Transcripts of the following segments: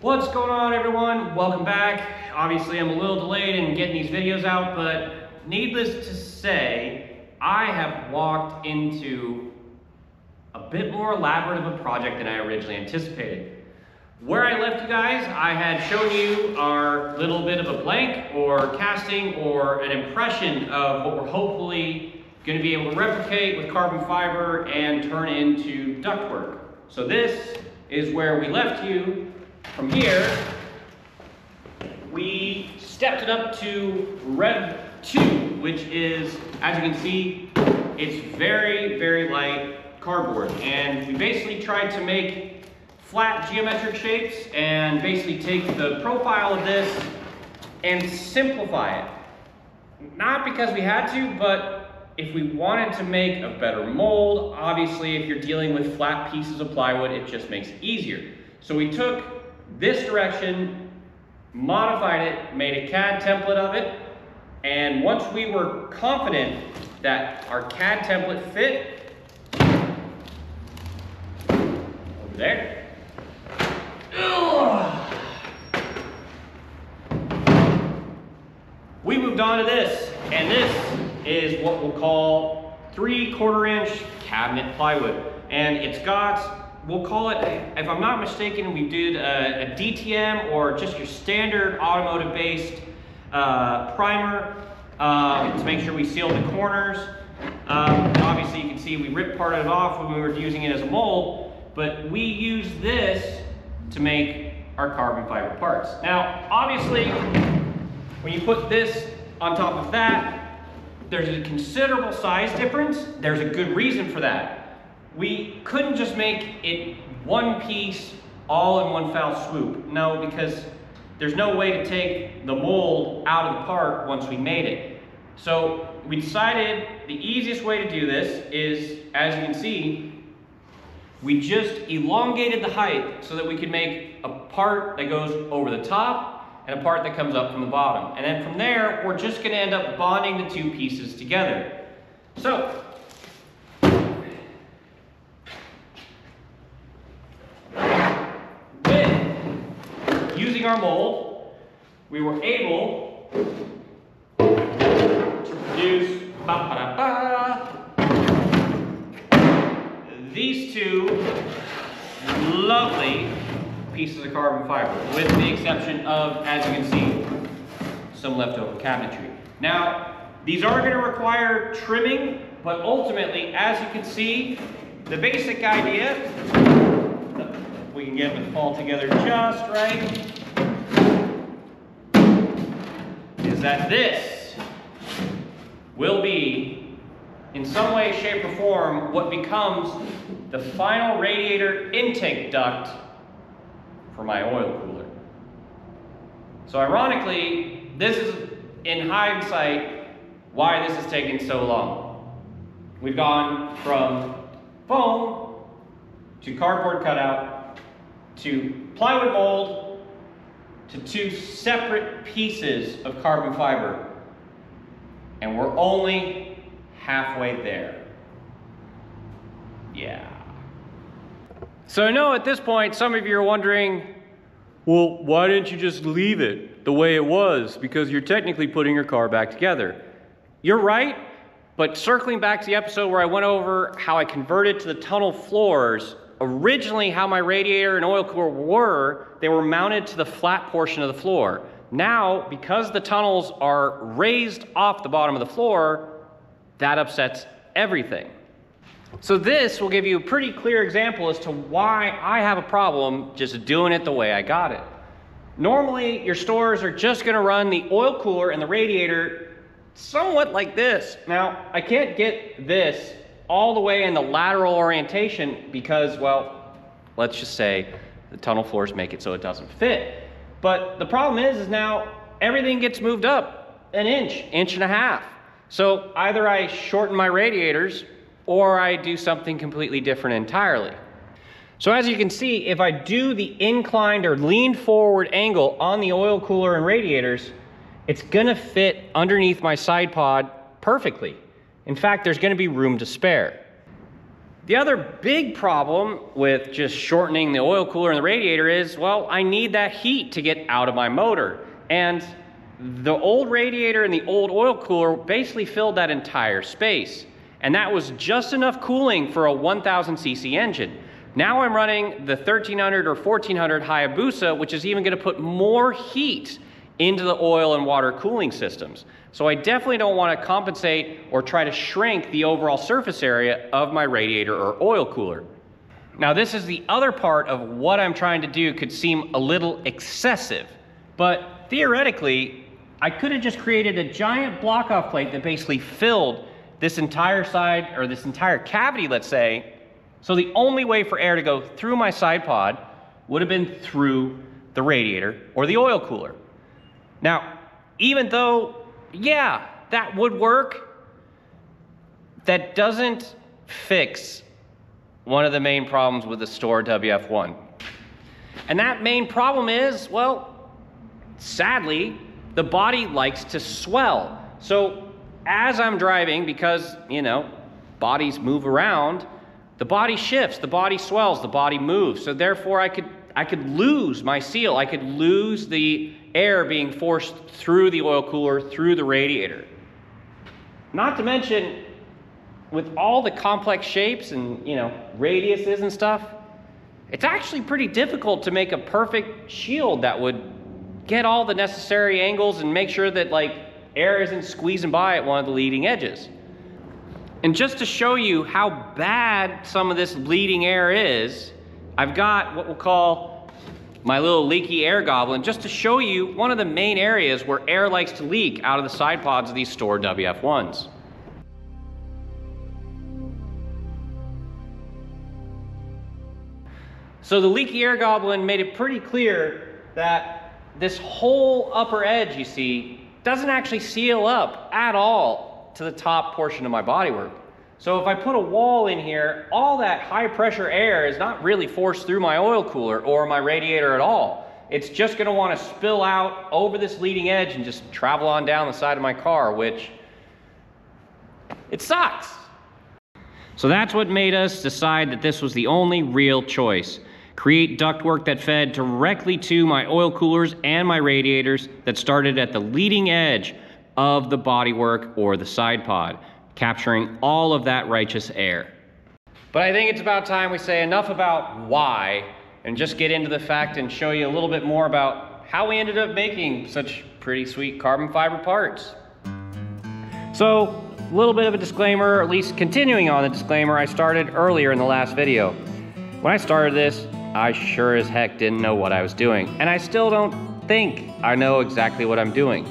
What's going on everyone? Welcome back. Obviously I'm a little delayed in getting these videos out, but needless to say, I have walked into a bit more elaborate of a project than I originally anticipated. Where I left you guys, I had shown you our little bit of a blank or casting or an impression of what we're hopefully going to be able to replicate with carbon fiber and turn into ductwork. So this is where we left you. From here, we stepped it up to Rev 2, which is, as you can see, it's very, very light cardboard. And we basically tried to make flat geometric shapes and basically take the profile of this and simplify it. Not because we had to, but if we wanted to make a better mold, obviously if you're dealing with flat pieces of plywood, it just makes it easier. So we took this direction, modified it, made a CAD template of it, and once we were confident that our CAD template fit, over there, we moved on to this, and this is what we'll call three quarter inch cabinet plywood. And it's got, we'll call it, if I'm not mistaken, we did a, a DTM or just your standard automotive based uh, primer uh, to make sure we seal the corners. Um, obviously you can see we ripped part of it off when we were using it as a mold, but we use this to make our carbon fiber parts. Now, obviously, when you put this on top of that, there's a considerable size difference. There's a good reason for that. We couldn't just make it one piece all in one foul swoop. No, because there's no way to take the mold out of the part once we made it. So we decided the easiest way to do this is, as you can see, we just elongated the height so that we could make a part that goes over the top and a part that comes up from the bottom. And then from there, we're just gonna end up bonding the two pieces together. So, with using our mold, we were able to produce these two lovely pieces of carbon fiber, with the exception of, as you can see, some leftover cabinetry. Now, these are going to require trimming, but ultimately, as you can see, the basic idea, we can get them all together just right, that this will be in some way, shape, or form what becomes the final radiator intake duct for my oil cooler. So ironically, this is, in hindsight, why this has taken so long. We've gone from foam to cardboard cutout to plywood mold to two separate pieces of carbon fiber. And we're only halfway there. Yeah. So I know at this point, some of you are wondering, well, why didn't you just leave it the way it was? Because you're technically putting your car back together. You're right, but circling back to the episode where I went over how I converted to the tunnel floors, originally how my radiator and oil cooler were, they were mounted to the flat portion of the floor. Now, because the tunnels are raised off the bottom of the floor, that upsets everything. So this will give you a pretty clear example as to why I have a problem just doing it the way I got it. Normally, your Stohrs are just gonna run the oil cooler and the radiator somewhat like this. Now, I can't get this all the way in the lateral orientation because, well, let's just say the tunnel floors make it so it doesn't fit. But the problem is, is now everything gets moved up an inch, inch and a half. So either I shorten my radiators or I do something completely different entirely. So as you can see, if I do the inclined or lean forward angle on the oil cooler and radiators, it's gonna fit underneath my side pod perfectly. In fact, there's gonna be room to spare. The other big problem with just shortening the oil cooler and the radiator is, well, I need that heat to get out of my motor. And the old radiator and the old oil cooler basically filled that entire space. And that was just enough cooling for a 1000 cc engine. Now I'm running the 1300 or 1400 Hayabusa, which is even gonna put more heat into the oil and water cooling systems. So I definitely don't wanna compensate or try to shrink the overall surface area of my radiator or oil cooler. Now this is the other part of what I'm trying to do could seem a little excessive, but theoretically, I could have just created a giant block off plate that basically filled this entire side or this entire cavity, let's say. So the only way for air to go through my side pod would have been through the radiator or the oil cooler. Now, even though, yeah, that would work, that doesn't fix one of the main problems with the Stohr WF1. And that main problem is, well, sadly, the body likes to swell. So as I'm driving, because, you know, bodies move around, the body shifts, the body swells, the body moves. So therefore I could I could lose my seal. I could lose the air being forced through the oil cooler, through the radiator. Not to mention, with all the complex shapes and, you know, radiuses and stuff, it's actually pretty difficult to make a perfect shield that would get all the necessary angles and make sure that like air isn't squeezing by at one of the leading edges. And just to show you how bad some of this bleeding air is, I've got what we'll call my little leaky air goblin just to show you one of the main areas where air likes to leak out of the side pods of these Stohr WF1s. So the leaky air goblin made it pretty clear that this whole upper edge you see doesn't actually seal up at all to the top portion of my bodywork. So if I put a wall in here, all that high pressure air is not really forced through my oil cooler or my radiator at all. It's just gonna wanna spill out over this leading edge and just travel on down the side of my car, which it sucks. So that's what made us decide that this was the only real choice. Create ductwork that fed directly to my oil coolers and my radiators that started at the leading edge of the bodywork or the side pod, capturing all of that righteous air. But I think it's about time we say enough about why and just get into the fact and show you a little bit more about how we ended up making such pretty sweet carbon fiber parts. So, a little bit of a disclaimer, or at least continuing on the disclaimer I started earlier in the last video. When I started this, I sure as heck didn't know what I was doing, and I still don't think I know exactly what I'm doing.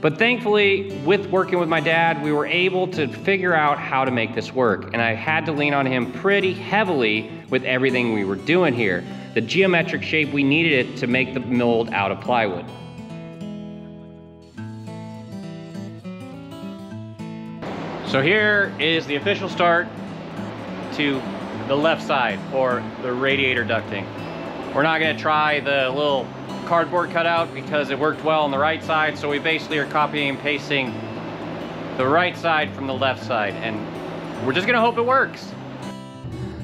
But thankfully, with working with my dad, we were able to figure out how to make this work. And I had to lean on him pretty heavily with everything we were doing here. The geometric shape we needed it to make the mold out of plywood. So here is the official start to the left side or the radiator ducting. We're not gonna try the little cardboard cutout because it worked well on the right side. So we basically are copying and pasting the right side from the left side. And we're just gonna hope it works.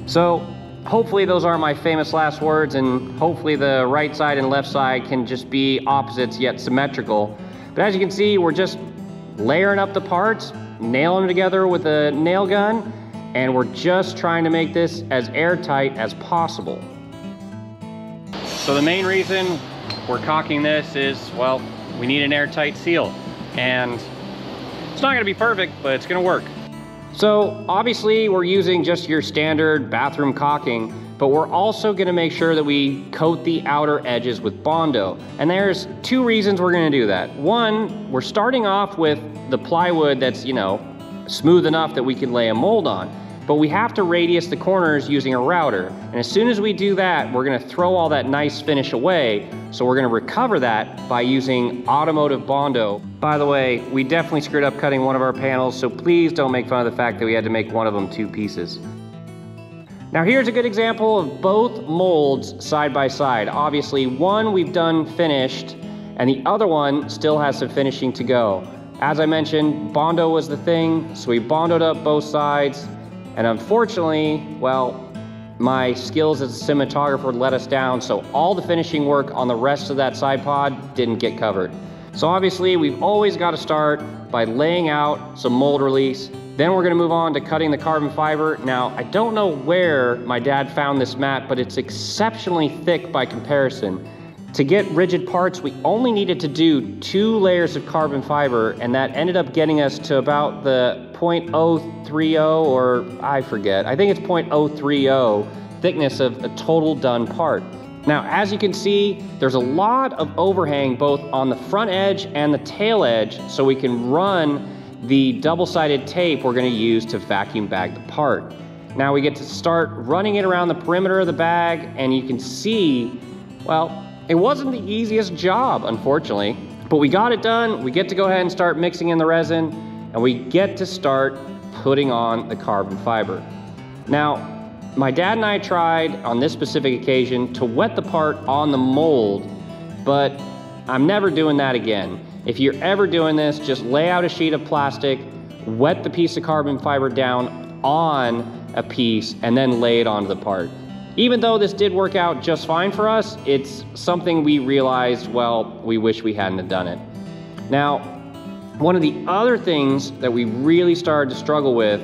So hopefully those are my famous last words and hopefully the right side and left side can just be opposites yet symmetrical. But as you can see, we're just layering up the parts, nailing them together with a nail gun, and we're just trying to make this as airtight as possible. So the main reason we're caulking this is, well, we need an airtight seal. And it's not gonna be perfect, but it's gonna work. So obviously we're using just your standard bathroom caulking, but we're also gonna make sure that we coat the outer edges with Bondo. And there's two reasons we're gonna do that. One, we're starting off with the plywood that's, you know, smooth enough that we can lay a mold on but we have to radius the corners using a router. And as soon as we do that, we're gonna throw all that nice finish away. So we're gonna recover that by using automotive Bondo. By the way, we definitely screwed up cutting one of our panels, so please don't make fun of the fact that we had to make one of them two pieces. Now here's a good example of both molds side by side. Obviously, one we've done finished, and the other one still has some finishing to go. As I mentioned, Bondo was the thing, so we Bondoed up both sides, And unfortunately, well, my skills as a cinematographer let us down, so all the finishing work on the rest of that side pod didn't get covered. So obviously, we've always got to start by laying out some mold release. Then we're gonna move on to cutting the carbon fiber. Now, I don't know where my dad found this mat, but it's exceptionally thick by comparison. To get rigid parts, we only needed to do two layers of carbon fiber, and that ended up getting us to about the 0.030, or I forget, I think it's 0.030 thickness of a total done part. Now, as you can see, there's a lot of overhang both on the front edge and the tail edge, so we can run the double-sided tape we're gonna use to vacuum bag the part. Now we get to start running it around the perimeter of the bag, and you can see, well, it wasn't the easiest job, unfortunately, but we got it done. We get to go ahead and start mixing in the resin, and we get to start putting on the carbon fiber. Now, my dad and I tried on this specific occasion to wet the part on the mold, but I'm never doing that again. If you're ever doing this, just lay out a sheet of plastic, wet the piece of carbon fiber down on a piece, and then lay it onto the part. Even though this did work out just fine for us, it's something we realized, well, we wish we hadn't done it. Now, one of the other things that we really started to struggle with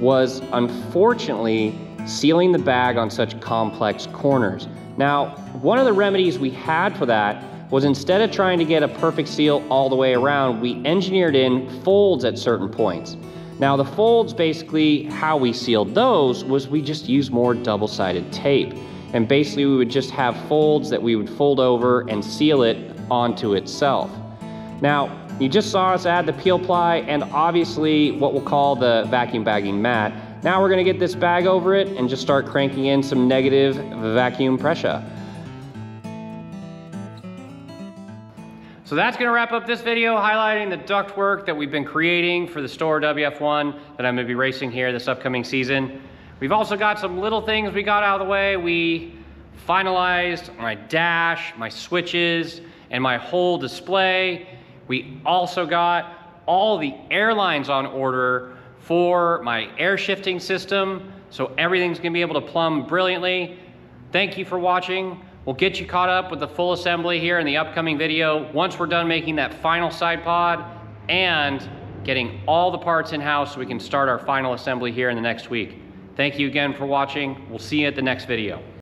was unfortunately sealing the bag on such complex corners. Now, one of the remedies we had for that was instead of trying to get a perfect seal all the way around, we engineered in folds at certain points. Now the folds, basically how we sealed those was we just used more double-sided tape. And basically we would just have folds that we would fold over and seal it onto itself. Now, you just saw us add the peel ply and obviously what we'll call the vacuum bagging mat. Now we're gonna get this bag over it and just start cranking in some negative vacuum pressure. So that's gonna wrap up this video highlighting the ductwork that we've been creating for the Stohr WF1 that I'm gonna be racing here this upcoming season. We've also got some little things we got out of the way. We finalized my dash, my switches, and my whole display. We also got all the airlines on order for my air shifting system, so everything's gonna be able to plumb brilliantly. Thank you for watching. We'll get you caught up with the full assembly here in the upcoming video once we're done making that final side pod and getting all the parts in-house so we can start our final assembly here in the next week. Thank you again for watching. We'll see you at the next video.